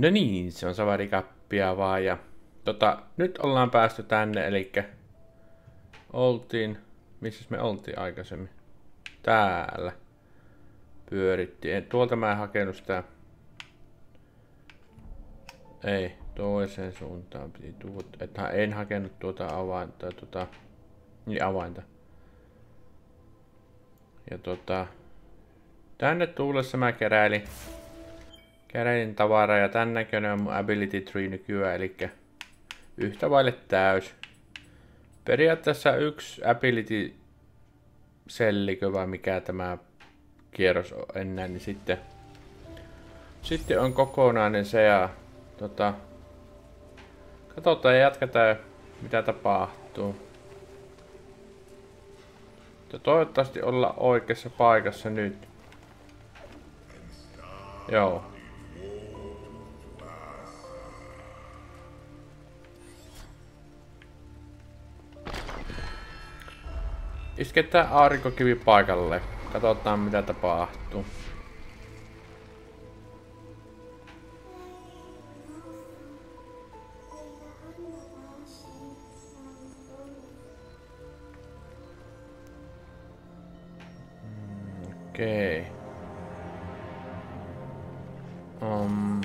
No niin, se on savarikappia vaan ja tota, nyt ollaan päästy tänne, eli oltiin, missä me oltiin aikaisemmin? Täällä pyörittiin. Tuolta mä en hakenut sitä. Ei, toiseen suuntaan piti tuota. Että en hakenut tuota avainta, tuota, niin avainta. Ja tota, tänne tuulessa mä keräilin Keräilin tavaraa ja tän näköinen on mun ability tree nykyään, eli yhtä vaille täys. Periaatteessa yksi ability sellikö vai mikä tämä kierros on enää, niin sitten, sitten on kokonainen se ja tota, katsotaan ja jatketaan mitä tapahtuu. toivottavasti olla oikeassa paikassa nyt. Joo. Isketään aurinkokivi paikalle. Katsotaan mitä tapahtuu. Okei. Okay. Um,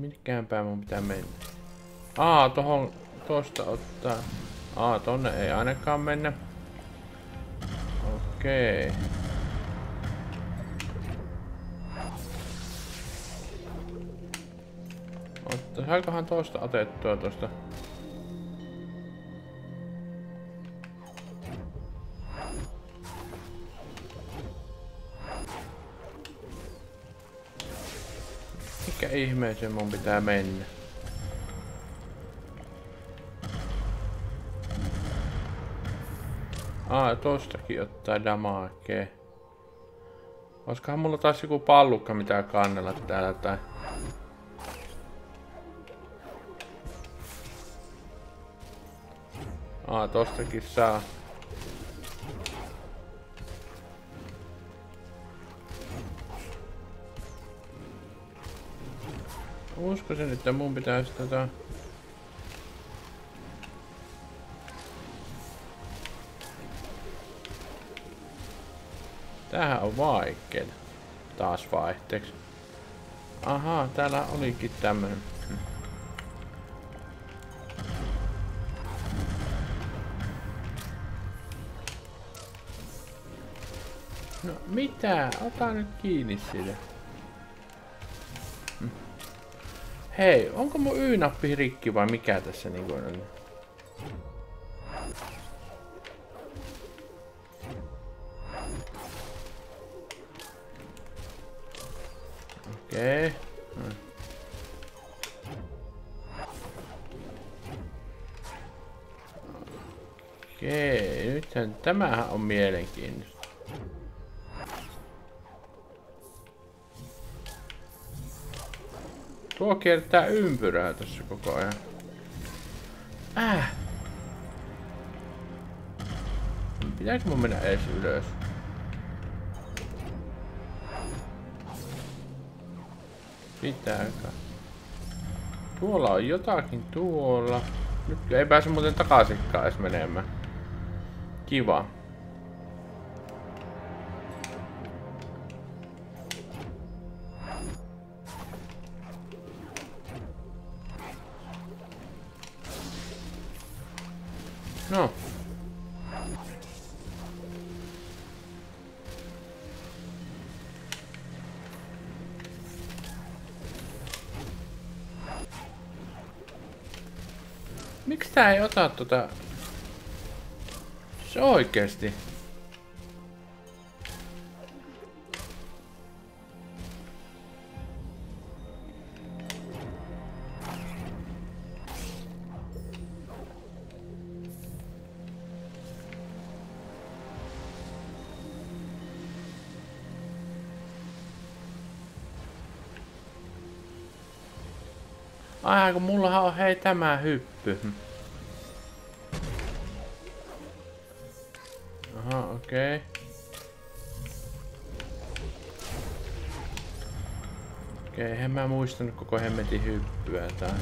Minnekään päin mun pitää mennä? Aa, tohon, tosta ottaa. Aa, tonne ei ainakaan mennä. Okei. Okay. Saikohan tosta otettua tosta? Mikä ihmeeseen mun pitää mennä? Aa, tostakin ottaa damakee. Olisikohan mulla taas joku pallukka mitä kannella täällä tai... Aa, tostakin saa. Uskoisin, että mun pitäisi tota... Tämähän on vaikea. Taas vaihteeksi. Ahaa, täällä olikin tämmönen. No mitä? Ota nyt kiinni siitä. Hei, onko mun Y-nappi rikki vai mikä tässä niinku on? Okei. Okay. Okei, nythän tämähän on mielenkiintoista. Tuo kiertää ympyrää tässä koko ajan. Äh! Pitääkö mun mennä edes ylös? Pitääkö? Tuolla on jotakin tuolla. Nyt ei pääse muuten takaisinkaan edes menemään. Kiva. No. Miksi tää ei ota tota... Se oikeesti. Ai kun mullahan on hei tämä hyppy. Aha, okei. Okay. Okei, okay, en mä muistanut koko hemmetin hyppyä tää.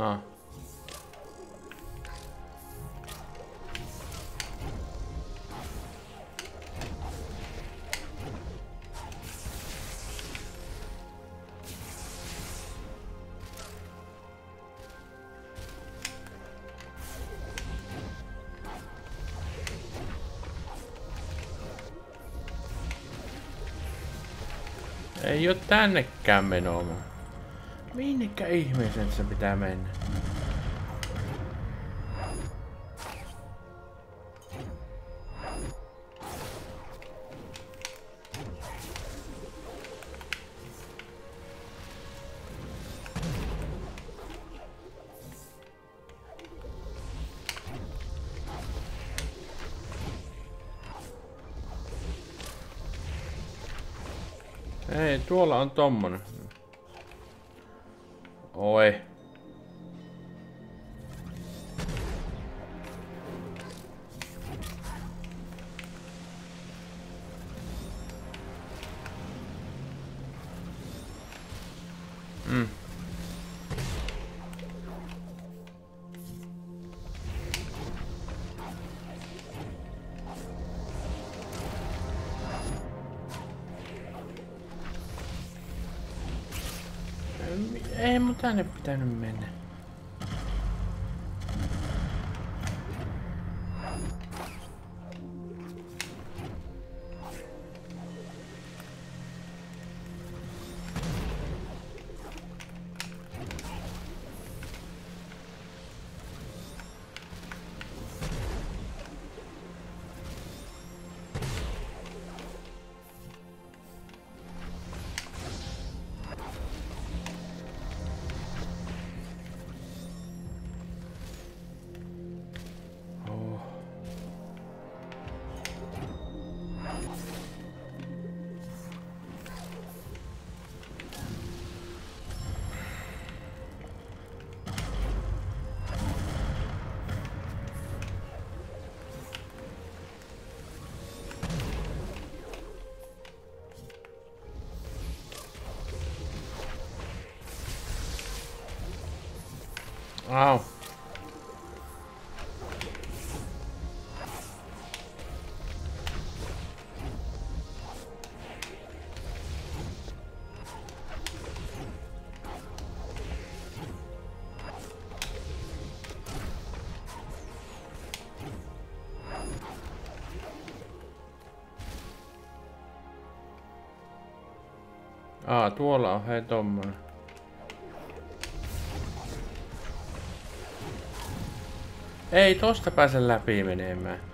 Ah. Ei oo tännekään menoa. Minnekä ihmeeseen se pitää mennä? Ei, tuolla on tommonen. 喂。Ei mun tänne pitänyt mennä. Au. Aa, tuolla on hei tommonen. Ei tosta pääse läpi menemään.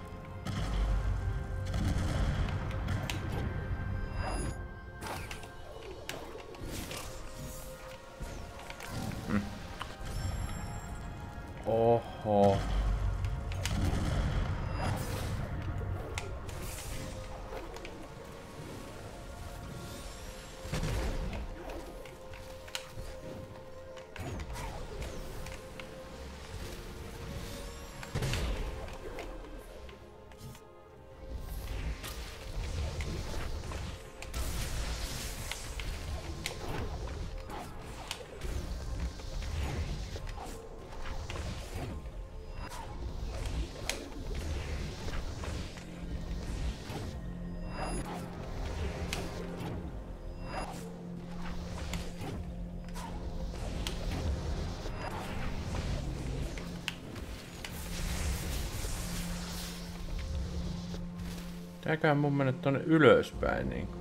Pitääköhän mun mennä tonne ylöspäin niinku.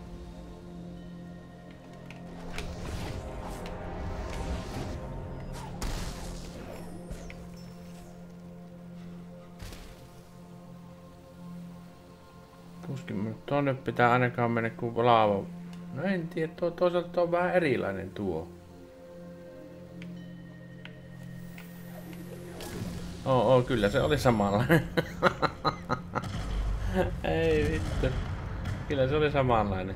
Tuskin tuonne pitää ainakaan mennä kuin laava. No en tiedä, tuo, toisaalta tuo on vähän erilainen tuo. Oo, oo kyllä se oli samanlainen. Ei vittu. Kyllä se oli samanlainen.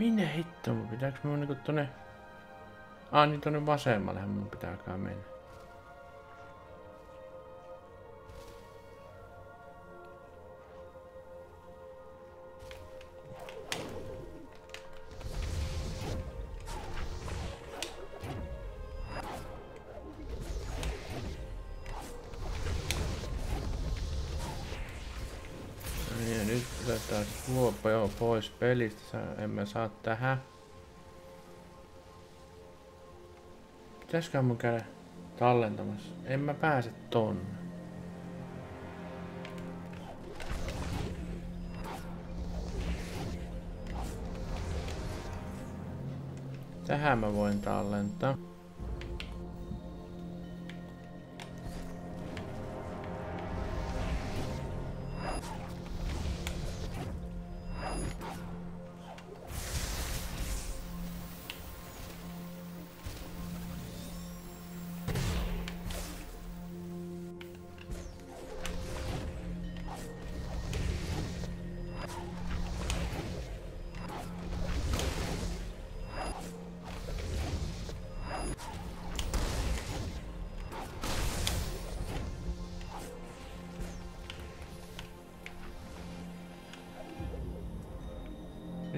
Minne hitto mun pitääkö mun niinku tonne... Ah niin tonne vasemmalle mun pitää mennä. Nyt otetaan luopa jo pois pelistä. Mä saa tähän. Pitäisikö mun käydä tallentamassa? En mä pääse tonne. Tähän mä voin tallentaa.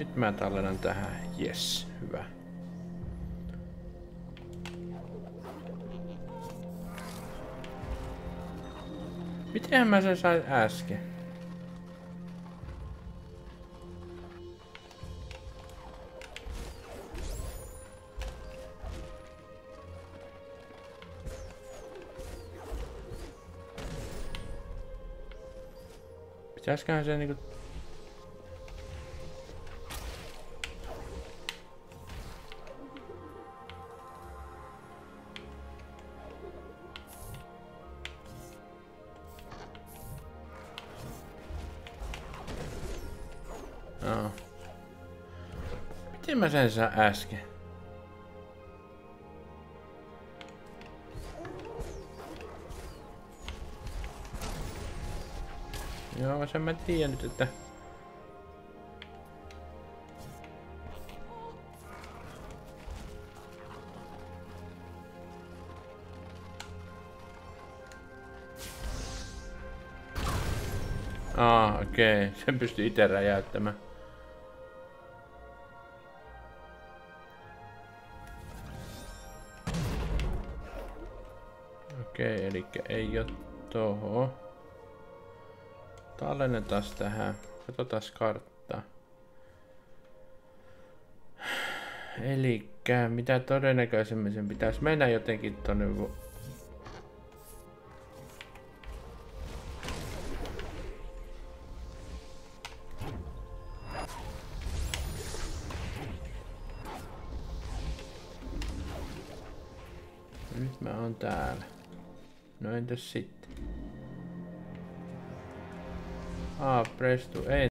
Nyt mä tallennan tähän. Yes, hyvä. Miten mä sen sain äsken? Pitäisköhän se niinku Miten mä sen saa äsken? Joo, sen mä tiedän nyt, että... Aa, okei. Okay. Sen pystyy itse räjäyttämään. Eli ei oo toho. Tallennetaan tähän. Katsotaan karttaa. Eli mitä todennäköisemmin sen pitäisi mennä jotenkin tonne No entäs sitten? Ah, press to